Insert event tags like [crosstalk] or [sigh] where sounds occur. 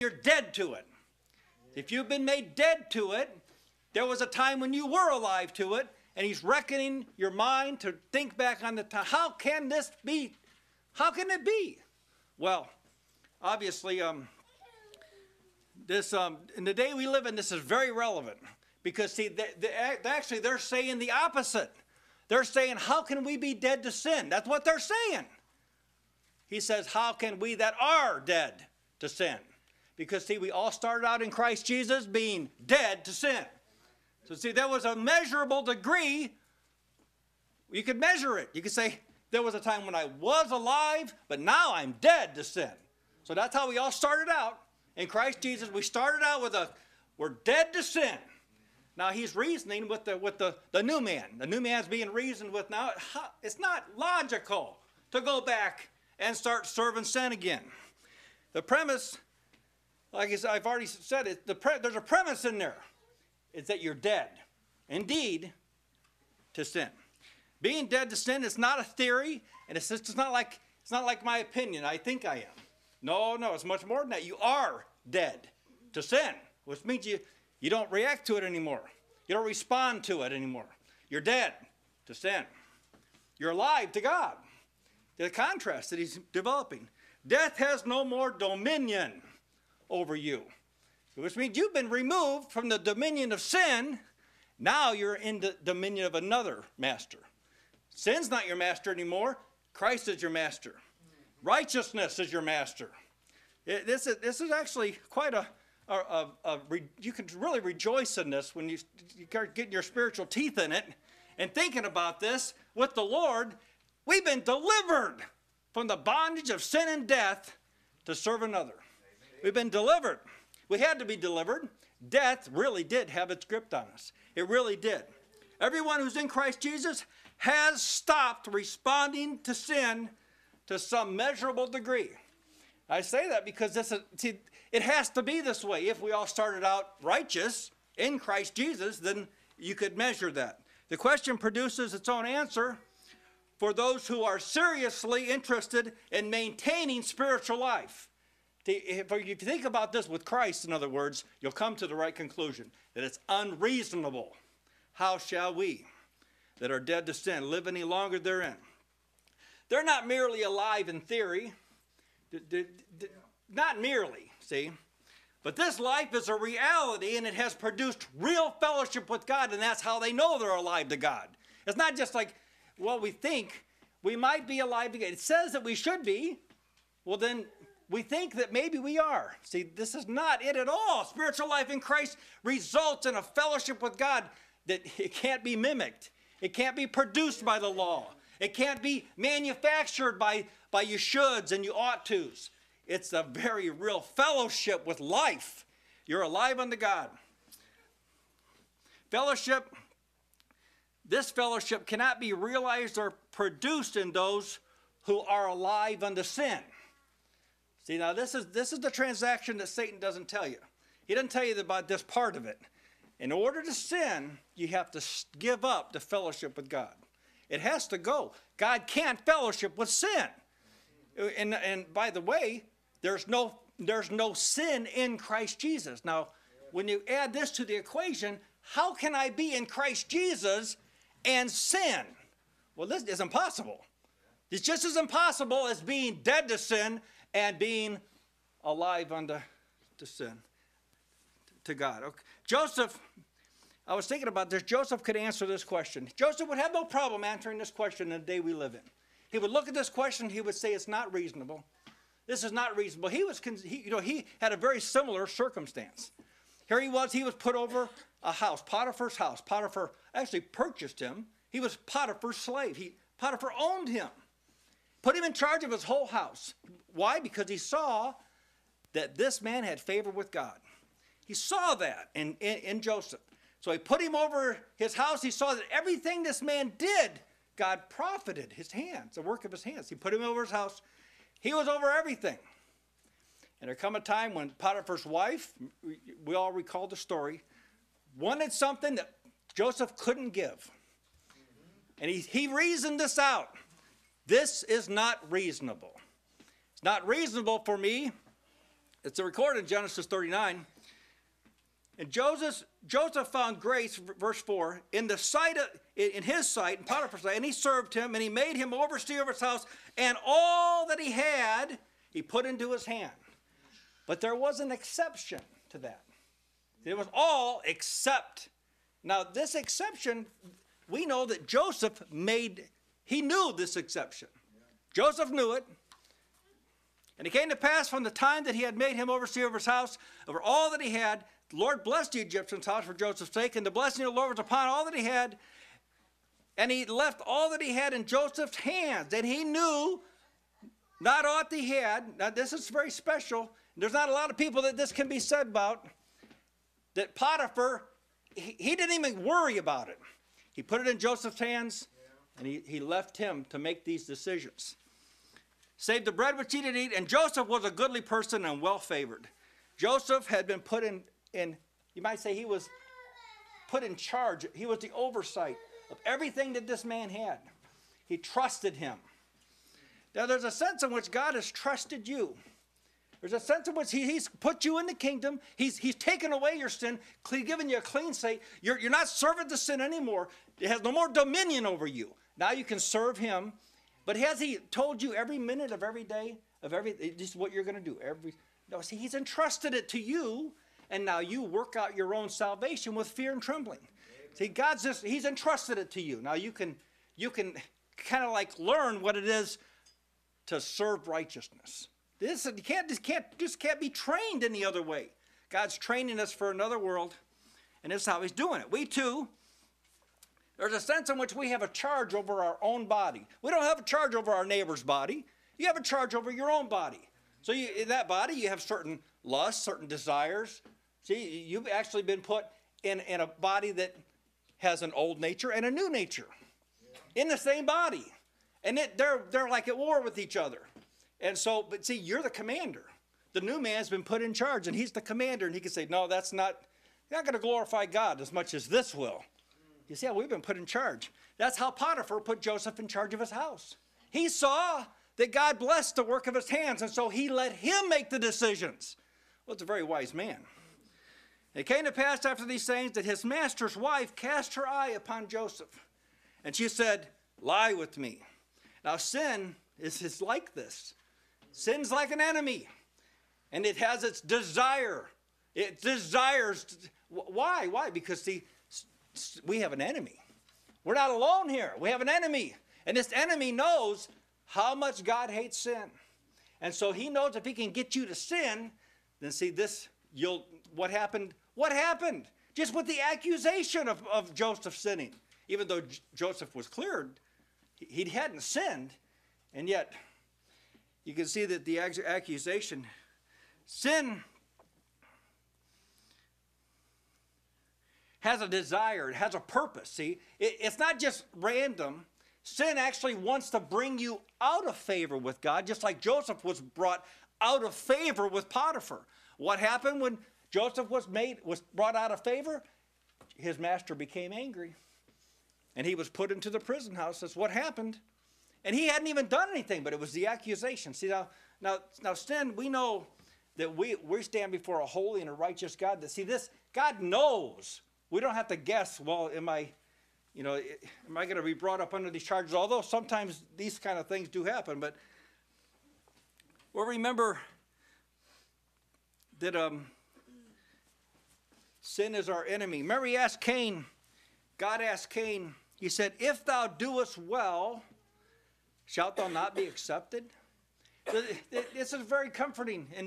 you're dead to it. If you've been made dead to it, there was a time when you were alive to it, and he's reckoning your mind to think back on the time. How can this be? How can it be? Well, obviously, um, this um, in the day we live in, this is very relevant because see, actually they're saying the opposite. They're saying, "How can we be dead to sin?" That's what they're saying. He says, "How can we that are dead to sin?" Because see, we all started out in Christ Jesus being dead to sin. So see, there was a measurable degree. You could measure it. You could say, there was a time when I was alive, but now I'm dead to sin. So that's how we all started out. In Christ Jesus, we started out with a, we're dead to sin. Now he's reasoning with the, with the, the new man. The new man's being reasoned with now. It's not logical to go back and start serving sin again. The premise, like I said, I've already said, it, the there's a premise in there is that you're dead, indeed, to sin. Being dead to sin is not a theory, and it's just it's not like it's not like my opinion. I think I am. No, no, it's much more than that. You are dead to sin, which means you you don't react to it anymore. You don't respond to it anymore. You're dead to sin. You're alive to God. The contrast that he's developing. Death has no more dominion over you which means you've been removed from the dominion of sin. Now you're in the dominion of another master. Sin's not your master anymore. Christ is your master. Righteousness is your master. It, this, is, this is actually quite a, a, a, a re, you can really rejoice in this when you, you start getting your spiritual teeth in it and thinking about this with the Lord. We've been delivered from the bondage of sin and death to serve another. We've been delivered. We had to be delivered. Death really did have its grip on us. It really did. Everyone who's in Christ Jesus has stopped responding to sin to some measurable degree. I say that because this is, see, it has to be this way. If we all started out righteous in Christ Jesus, then you could measure that. The question produces its own answer for those who are seriously interested in maintaining spiritual life. If you think about this with Christ, in other words, you'll come to the right conclusion that it's unreasonable. How shall we that are dead to sin live any longer therein? They're not merely alive in theory, not merely, see. But this life is a reality and it has produced real fellowship with God, and that's how they know they're alive to God. It's not just like, well, we think we might be alive to God. It says that we should be. Well, then we think that maybe we are. See, this is not it at all. Spiritual life in Christ results in a fellowship with God that [laughs] it can't be mimicked. It can't be produced by the law. It can't be manufactured by, by you shoulds and you ought tos. It's a very real fellowship with life. You're alive unto God. Fellowship, this fellowship cannot be realized or produced in those who are alive unto sin. See, now this is, this is the transaction that Satan doesn't tell you. He doesn't tell you about this part of it. In order to sin, you have to give up the fellowship with God. It has to go. God can't fellowship with sin. Uh, and, and by the way, there's no, there's no sin in Christ Jesus. Now, when you add this to the equation, how can I be in Christ Jesus and sin? Well, this is impossible. It's just as impossible as being dead to sin and being alive unto to sin, to God. Okay. Joseph, I was thinking about this. Joseph could answer this question. Joseph would have no problem answering this question in the day we live in. He would look at this question, he would say, It's not reasonable. This is not reasonable. He was, he, you know, he had a very similar circumstance. Here he was, he was put over a house, Potiphar's house. Potiphar actually purchased him. He was Potiphar's slave. He, Potiphar owned him. Put him in charge of his whole house. Why? Because he saw that this man had favor with God. He saw that in, in, in, Joseph. So he put him over his house. He saw that everything this man did, God profited his hands, the work of his hands. He put him over his house. He was over everything. And there come a time when Potiphar's wife, we all recall the story, wanted something that Joseph couldn't give. And he, he reasoned this out. This is not reasonable. It's not reasonable for me It's a recorded in Genesis 39. And Joseph, Joseph found grace, verse 4, in the sight of, in his sight, in Potiphar's sight, and he served him, and he made him overseer of his house, and all that he had he put into his hand. But there was an exception to that. It was all except. Now, this exception, we know that Joseph made, he knew this exception. Joseph knew it. And it came to pass from the time that he had made him overseer of his house, over all that he had, the Lord blessed the Egyptian's house for Joseph's sake, and the blessing of the Lord was upon all that he had. And he left all that he had in Joseph's hands. And he knew not aught he had. Now, this is very special. There's not a lot of people that this can be said about. That Potiphar, he, he didn't even worry about it. He put it in Joseph's hands, and he, he left him to make these decisions. Save the bread which he did eat, and Joseph was a goodly person and well favored. Joseph had been put in, in, you might say he was put in charge. He was the oversight of everything that this man had. He trusted him. Now, there's a sense in which God has trusted you. There's a sense in which he, He's put you in the kingdom. He's, he's taken away your sin, he's given you a clean slate. You're, you're not serving the sin anymore. It has no more dominion over you. Now you can serve Him. But has He told you every minute of every day of every just what you're going to do every? No, see, He's entrusted it to you, and now you work out your own salvation with fear and trembling. See, God's just He's entrusted it to you. Now you can you can kind of like learn what it is to serve righteousness. This you can't just can't just can't be trained any other way. God's training us for another world, and this is how He's doing it. We too. There's a sense in which we have a charge over our own body. We don't have a charge over our neighbor's body. You have a charge over your own body. So you, in that body, you have certain lusts, certain desires. See, you've actually been put in, in a body that has an old nature and a new nature in the same body and it, they're they're like at war with each other. And so, but see, you're the commander. The new man's been put in charge, and he's the commander, and he can say, "No, that's not. You're not going to glorify God as much as this will." You see how we've been put in charge. That's how Potiphar put Joseph in charge of his house. He saw that God blessed the work of his hands, and so he let him make the decisions. Well, it's a very wise man. It came to pass after these things that his master's wife cast her eye upon Joseph, and she said, Lie with me. Now, sin is, is like this sin's like an enemy, and it has its desire. It desires. Why? Why? Because, see, we have an enemy. We're not alone here. We have an enemy. And this enemy knows how much God hates sin. And so he knows if he can get you to sin, then see this, you'll, what happened? What happened? Just with the accusation of, of Joseph sinning. Even though J- Joseph was cleared, he hadn't sinned, and yet you can see that the accusation, sin has a desire, it has a purpose. See, it, it's not just random. Sin actually wants to bring you out of favor with God, just like Joseph was brought out of favor with Potiphar. What happened when Joseph was made was brought out of favor? His master became angry and he was put into the prison house. That's what happened. And he hadn't even done anything, but it was the accusation. See, now, now, now sin, we know that we, we stand before a holy and a righteous God. That, see, this, God knows. We don't have to guess, well, am I, you know, am I going to be brought up under these charges? Although sometimes these kind of things do happen, but well, remember that um, sin is our enemy. Mary asked Cain, God asked Cain, He said, If thou doest well, shalt thou not be accepted? This is very comforting. And